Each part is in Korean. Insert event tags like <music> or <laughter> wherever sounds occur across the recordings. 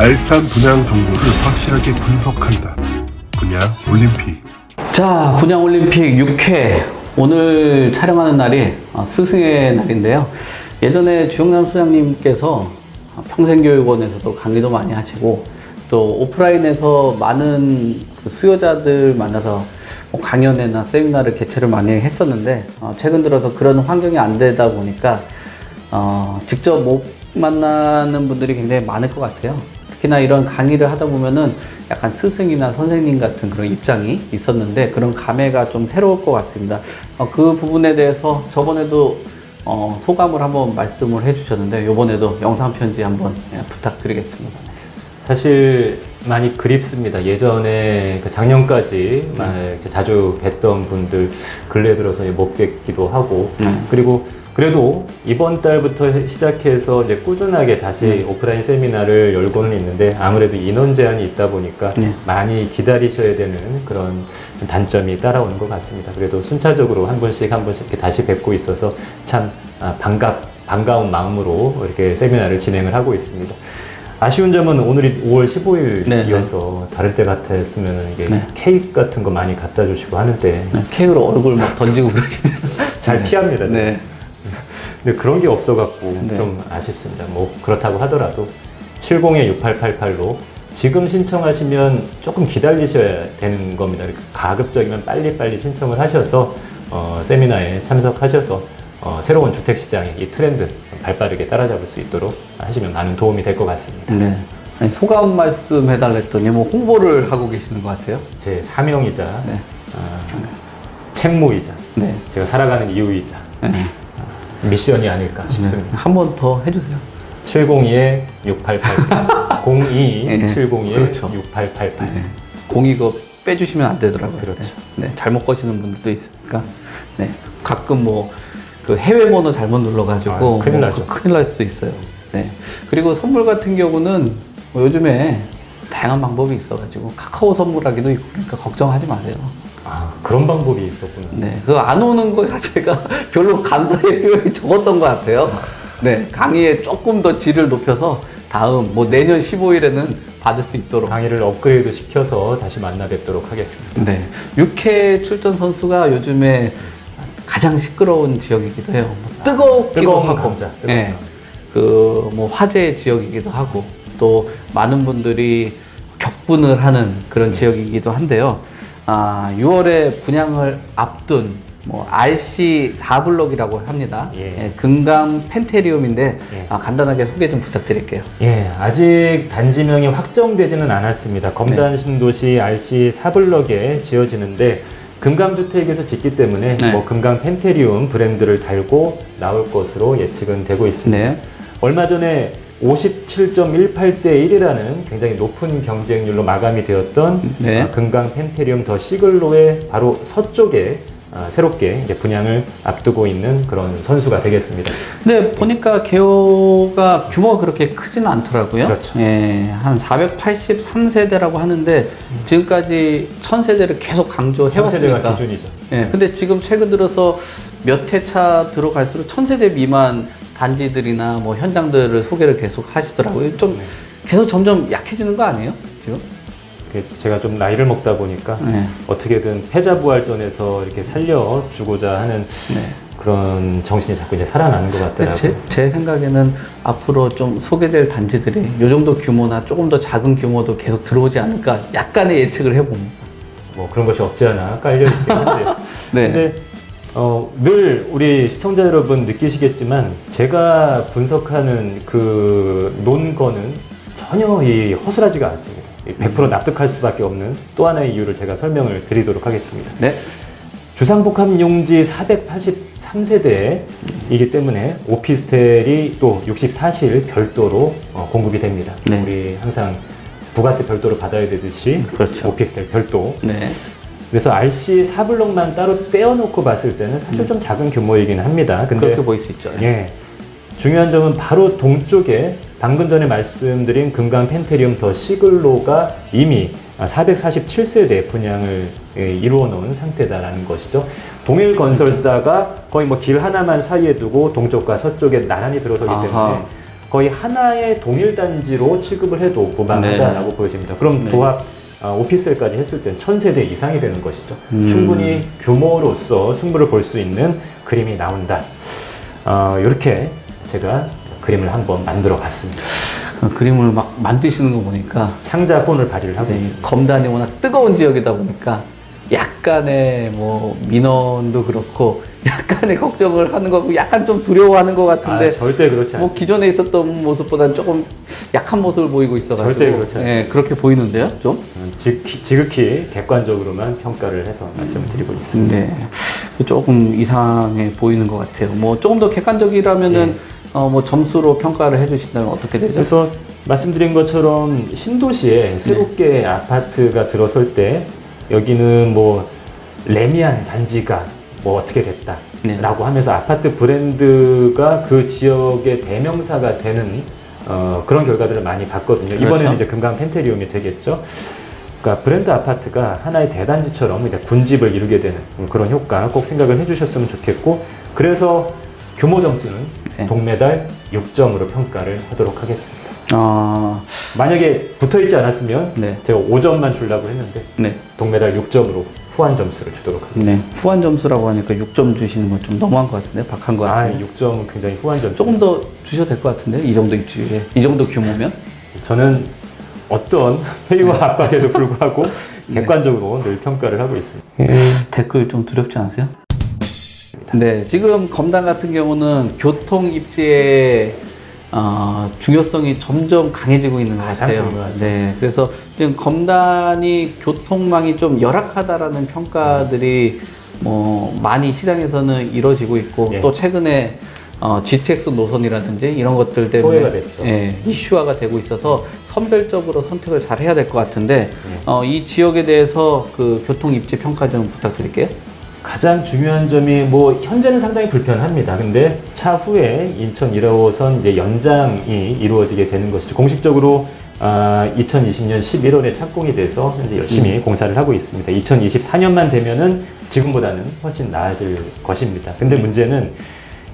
알찬 분양 정보를 확실하게 분석한다. 분양 올림픽. 자, 분양 올림픽 6회. 오늘 촬영하는 날이 어, 스승의 날인데요. 예전에 주영남 소장님께서 평생교육원에서도 강의도 많이 하시고 또 오프라인에서 많은 그 수요자들 만나서 뭐 강연회나 세미나를 개최를 많이 했었는데 어, 최근 들어서 그런 환경이 안 되다 보니까 어, 직접 못 만나는 분들이 굉장히 많을 것 같아요. 특히나 이런 강의를 하다 보면은 약간 스승이나 선생님 같은 그런 입장이 있었는데 그런 감회가 좀 새로울 것 같습니다. 어, 그 부분에 대해서 저번에도 어, 소감을 한번 말씀을 해주셨는데 이번에도 영상 편지 한번 예, 부탁드리겠습니다. 사실 많이 그립습니다. 예전에 그 작년까지 막 이제 자주 뵀던 분들 근래 들어서 못 뵙기도 하고 음. 그리고 그래도 이번 달부터 시작해서 이제 꾸준하게 다시 오프라인 세미나를 열고는 있는데 아무래도 인원 제한이 있다 보니까 네. 많이 기다리셔야 되는 그런 단점이 따라오는 것 같습니다. 그래도 순차적으로 한 번씩 한 번씩 이렇게 다시 뵙고 있어서 참 아, 반갑 반가운 마음으로 이렇게 세미나를 진행을 하고 있습니다. 아쉬운 점은 오늘이 5월 15일이어서 다른 때 같았으면 이게 네. 케이크 같은 거 많이 갖다 주시고 하는데 네, 케이크로 얼굴 막 던지고 그러시네요. 잘 피합니다. 네. <laughs> 근데 그런 게 없어갖고 네. 좀 아쉽습니다. 뭐 그렇다고 하더라도 70-6888로 지금 신청하시면 조금 기다리셔야 되는 겁니다. 가급적이면 빨리빨리 신청을 하셔서 어, 세미나에 참석하셔서 어, 새로운 주택시장의 이 트렌드 좀 발빠르게 따라잡을 수 있도록 하시면 많은 도움이 될 것 같습니다. 네. 아니, 소감 말씀 해달랬더니 뭐 홍보를 하고 계시는 것 같아요. 제 사명이자 네. 어, 책무이자 네. 제가 살아가는 이유이자 네. 미션이 아닐까 싶습니다. 한 번 더 해주세요. 702에 6888 02 네. 702에 그렇죠. 6888 네. 공익어 빼주시면 안 되더라고요. 그렇죠. 네. 네, 잘못 거시는 분들도 있으니까. 네. 가끔 뭐, 그 해외 번호 잘못 눌러가지고. 아, 큰일 뭐 나죠. 그- 큰일 날 수도 있어요. 네. 그리고 선물 같은 경우는 뭐 요즘에 다양한 방법이 있어가지고 카카오 선물하기도 있고 그러니까 걱정하지 마세요. 아 그런 방법이 있었구나. 네. 그 안 오는 거 자체가 <laughs> 별로 감사의 표현이 적었던 것 같아요. 네. 강의에 조금 더 질을 높여서 다음 뭐 내년 15일에는 받을 수 있도록. 강의를 업그레이드 시켜서 다시 만나 뵙도록 하겠습니다. 네. 6회 출전 선수가 요즘에 가장 시끄러운 지역이기도 해요. 뭐 뜨겁기도 뜨거운 하고. 뜨거운 네. 그 뭐 화제의 지역이기도 하고 또 많은 분들이 격분을 하는 그런 지역이기도 한데요. 아, 6월에 분양을 앞둔 뭐 RC 4블럭이라고 합니다. 예. 예, 금강 펜테리움인데 예. 아, 간단하게 소개 좀 부탁드릴게요. 예, 아직 단지명이 확정되지는 않았습니다. 검단 신도시 RC 사블럭에 지어지는데 금강주택에서 짓기 때문에 네. 뭐 금강 펜테리움 브랜드를 달고 나올 것으로 예측은 되고 있습니다. 네. 얼마 전에 57.18대 1이라는 굉장히 높은 경쟁률로 마감이 되었던 네. 아, 금강 펜테리움 더 시글로의 바로 서쪽에 아, 새롭게 이제 분양을 앞두고 있는 그런 선수가 되겠습니다. 근데 보니까 개호가 규모가 그렇게 크지는 않더라고요. 그렇죠. 예, 한 483세대라고 하는데 지금까지 1000세대를 계속 강조 세대가 해왔으니까. 기준이죠. 예, 근데 지금 최근 들어서 몇 회차 들어갈수록 1000세대 미만 단지들이나 뭐 현장들을 소개를 계속 하시더라고요. 좀 네. 계속 점점 약해지는 거 아니에요? 지금? 그게 제가 좀 나이를 먹다 보니까 네. 어떻게든 패자부활전에서 이렇게 살려주고자 하는 네. 그런 정신이 자꾸 이제 살아나는 것 같더라고요. 제, 제 생각에는 앞으로 좀 소개될 단지들이 이 정도 규모나 조금 더 작은 규모도 계속 들어오지 않을까 약간의 예측을 해봅니다. 뭐 그런 것이 없지 않아 깔려있긴 한데. <laughs> 네. 근데 어, 늘 우리 시청자 여러분 느끼시겠지만 제가 분석하는 그 논거는 전혀 이 허술하지가 않습니다. 이100% 납득할 수밖에 없는 또 하나의 이유를 제가 설명을 드리도록 하겠습니다. 네. 주상복합 용지 483세대이기 때문에 오피스텔이 또 64실 별도로 어, 공급이 됩니다. 네. 우리 항상 부가세 별도로 받아야 되듯이 그렇죠. 오피스텔 별도. 네. 그래서 RC 4블록만 따로 떼어놓고 봤을 때는 사실 좀 작은 규모이긴 합니다. 근데 음. 그렇게 보일 수 있죠. 예. 중요한 점은 바로 동쪽에 방금 전에 말씀드린 금강 펜테리움 더 시글로가 이미 447세대 분양을 예, 이루어 놓은 상태다라는 것이죠. 동일 건설사가 거의 뭐 길 하나만 사이에 두고 동쪽과 서쪽에 나란히 들어서기 아하. 때문에 거의 하나의 동일 단지로 취급을 해도 무방하다라고 보여집니다. 그럼 네. 부합 아, 오피스텔까지 했을 땐 1000세대 이상이 되는 것이죠. 음. 충분히 규모로서 승부를 볼 수 있는 그림이 나온다. 어, 이렇게 제가 그림을 한번 만들어 봤습니다. 그 그림을 막 만드시는 거 보니까 창작혼을 발휘를 하고 네, 있습니다. 검단이 워낙 뜨거운 지역이다 보니까 약간의 뭐 민원도 그렇고 약간의 걱정을 하는 거고 약간 좀 두려워하는 것 같은데 아, 절대 그렇지 뭐 않습니다. 기존에 있었던 모습보다는 조금 약한 모습을 보이고 있어가지고 절대 그렇지 않습니다. 예, 그렇게 보이는데요, 좀. 지극히, 지극히 객관적으로만 평가를 해서 말씀을 드리고 있습니다. 네, 조금 이상해 보이는 것 같아요. 뭐 조금 더 객관적이라면은 어, 뭐 점수로 평가를 해주신다면 어떻게 되죠? 그래서 말씀드린 것처럼 신도시에 새롭게 아파트가 들어설 때 여기는 뭐 레미안 단지가 뭐 어떻게 됐다. 네. 라고 하면서 아파트 브랜드가 그 지역의 대명사가 되는 어, 그런 결과들을 많이 봤거든요. 그렇죠. 이번에는 이제 금강 펜테리움이 되겠죠. 그러니까 브랜드 아파트가 하나의 대단지처럼 이제 군집을 이루게 되는 그런 효과 꼭 생각을 해주셨으면 좋겠고 그래서 규모 점수는 네. 동메달 6점으로 평가를 하도록 하겠습니다. 아, 만약에 붙어 있지 않았으면 네. 제가 5점만 주려고 했는데 네. 동메달 6점으로 후한 점수를 주도록 하겠습니다. 네. 후한 점수라고 하니까 6점 주시는 건 좀 너무한 것 같은데, 박한 것 아, 같은데. 6점은 굉장히 후한 점수. 조금 더 주셔도 될 것 같은데, 이 정도 입지에. 이 정도 규모면? 저는 어떤 <laughs> 회의와 네. 압박에도 불구하고 <laughs> 객관적으로 늘 평가를 하고 있습니다. 댓글 좀 두렵지 않으세요? 네, 지금 검단 같은 경우는 교통 입지의 어, 중요성이 점점 강해지고 있는 것 같아요. 네, 그래서 지금 검단이 교통망이 좀 열악하다라는 평가들이 뭐 많이 시장에서는 이루어지고 있고 예. 또 최근에 어, GTX 노선이라든지 이런 것들 때문에. 예, 이슈화가 되고 있어서 선별적으로 선택을 잘 해야 될 것 같은데 예. 어, 이 지역에 대해서 그 교통 입지 평가 좀 부탁드릴게요. 가장 중요한 점이 뭐 현재는 상당히 불편합니다. 근데 차후에 인천 1호선 이제 연장이 이루어지게 되는 것이죠. 공식적으로 아, 2020년 11월에 착공이 돼서 현재 열심히 음. 공사를 하고 있습니다. 2024년만 되면은 지금보다는 훨씬 나아질 것입니다. 근데 음. 문제는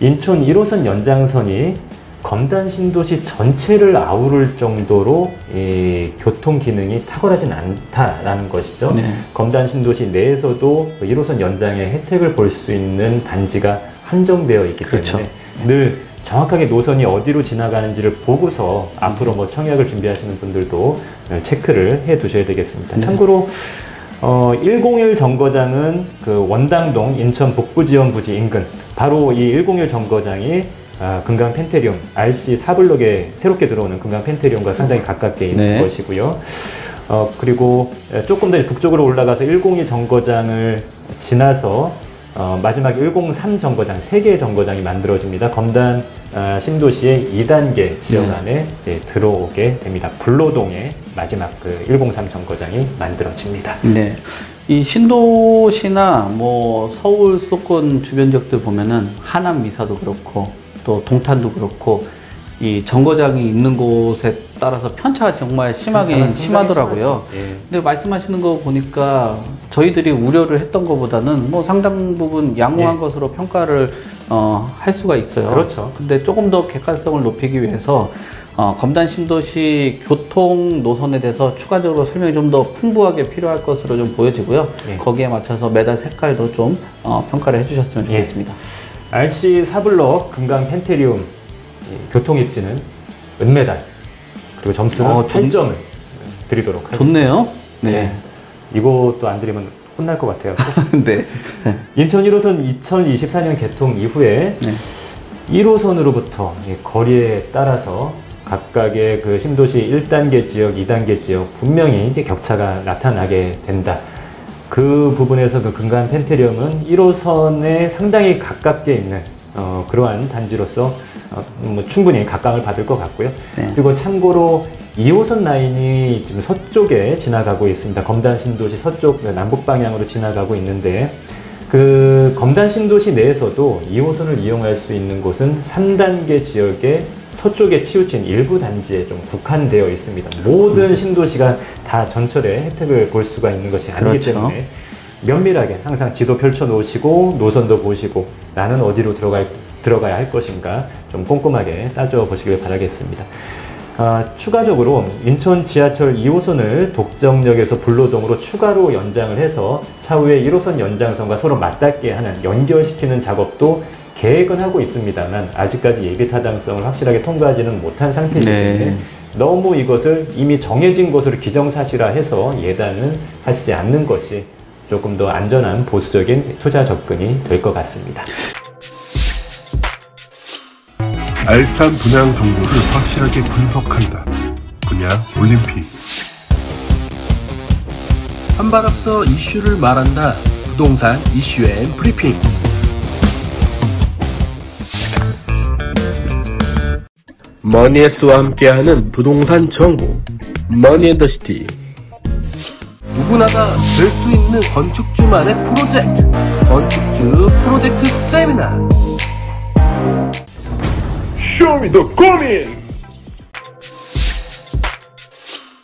인천 1호선 연장선이 검단 신도시 전체를 아우를 정도로 이 교통 기능이 탁월하진 않다라는 것이죠. 네. 검단 신도시 내에서도 1호선 연장의 혜택을 볼 수 있는 단지가 한정되어 있기 그렇죠. 때문에 늘 정확하게 노선이 어디로 지나가는지를 보고서 앞으로 뭐 청약을 준비하시는 분들도 체크를 해 두셔야 되겠습니다. 네. 참고로 어, 101 정거장은 그 원당동 인천 북부지원 부지 인근 바로 이 101 정거장이 아, 금강 펜테리움 RC 4블록에 새롭게 들어오는 금강 펜테리움과 상당히 가깝게 있는 네. 것이고요. 어, 그리고 조금 더 북쪽으로 올라가서 102 정거장을 지나서 어, 마지막 103 정거장, 세 개의 정거장이 만들어집니다. 검단 아, 신도시의 2단계 지역 네. 안에 예, 들어오게 됩니다. 불로동의 마지막 그 103 정거장이 만들어집니다. 네. 이 신도시나 뭐 서울 수도권 주변 지역들 보면은 하남 미사도 그렇고 또 동탄도 그렇고 이 정거장이 있는 곳에 따라서 편차가 정말 상당히 심하더라고요. 예. 근데 말씀하시는 거 보니까 저희들이 우려를 했던 것보다는 뭐 상당 부분 양호한 예. 것으로 평가를 어, 할 수가 있어요. 그렇죠. 근데 조금 더 객관성을 높이기 위해서 어, 검단 신도시 교통 노선에 대해서 추가적으로 설명이 좀 더 풍부하게 필요할 것으로 좀 보여지고요. 예. 거기에 맞춰서 메달 색깔도 좀 어, 평가를 해주셨으면 예. 좋겠습니다. RC 사블럭 금강 펜테리움 이 교통 입지는 은메달 그리고 점수는 어, 좋- 8점을 드리도록 하겠습니다. 좋네요. 네. 이것도 안 드리면 혼날 것 같아요. <laughs> 네. 인천 1호선 2024년 개통 이후에 네. 1호선으로부터 거리에 따라서 각각의 그 신도시 1단계 지역, 2단계 지역 분명히 이제 격차가 나타나게 된다. 그 부분에서 그 금강 펜테리움은 1호선에 상당히 가깝게 있는 어, 그러한 단지로서 어, 뭐 충분히 각광을 받을 것 같고요. 네. 그리고 참고로 2호선 라인이 지금 서쪽에 지나가고 있습니다. 검단 신도시 서쪽 남북 방향으로 지나가고 있는데 그 검단 신도시 내에서도 2호선을 이용할 수 있는 곳은 3단계 지역의 서쪽에 치우친 일부 단지에 좀 국한되어 있습니다. 모든 신도시가 다 전철의 혜택을 볼 수가 있는 것이 아니기 그렇죠. 때문에 면밀하게 항상 지도 펼쳐 놓으시고 노선도 보시고 나는 어디로 들어갈 들어가야 할 것인가 좀 꼼꼼하게 따져보시길 바라겠습니다. 아, 추가적으로 인천 지하철 2호선을 독정역에서 불로동으로 추가로 연장을 해서 차후에 1호선 연장선과 서로 맞닿게 하는 연결시키는 작업도 계획은 하고 있습니다만 아직까지 예비 타당성을 확실하게 통과하지는 못한 상태이기 네. 때문에 너무 이것을 이미 정해진 것으로 기정사실화해서 예단은 하시지 않는 것이 조금 더 안전한 보수적인 투자 접근이 될 것 같습니다. 알찬 분양 정보를 확실하게 분석한다. 분양 올림픽. 한 발 앞서 이슈를 말한다. 부동산 이슈 and 브리핑. 머니에스와 함께하는 부동산 정보. 머니앤더시티. 누구나 가 될 수 있는 건축주만의 프로젝트. 건축주 프로젝트 세미나. Show me the 고민!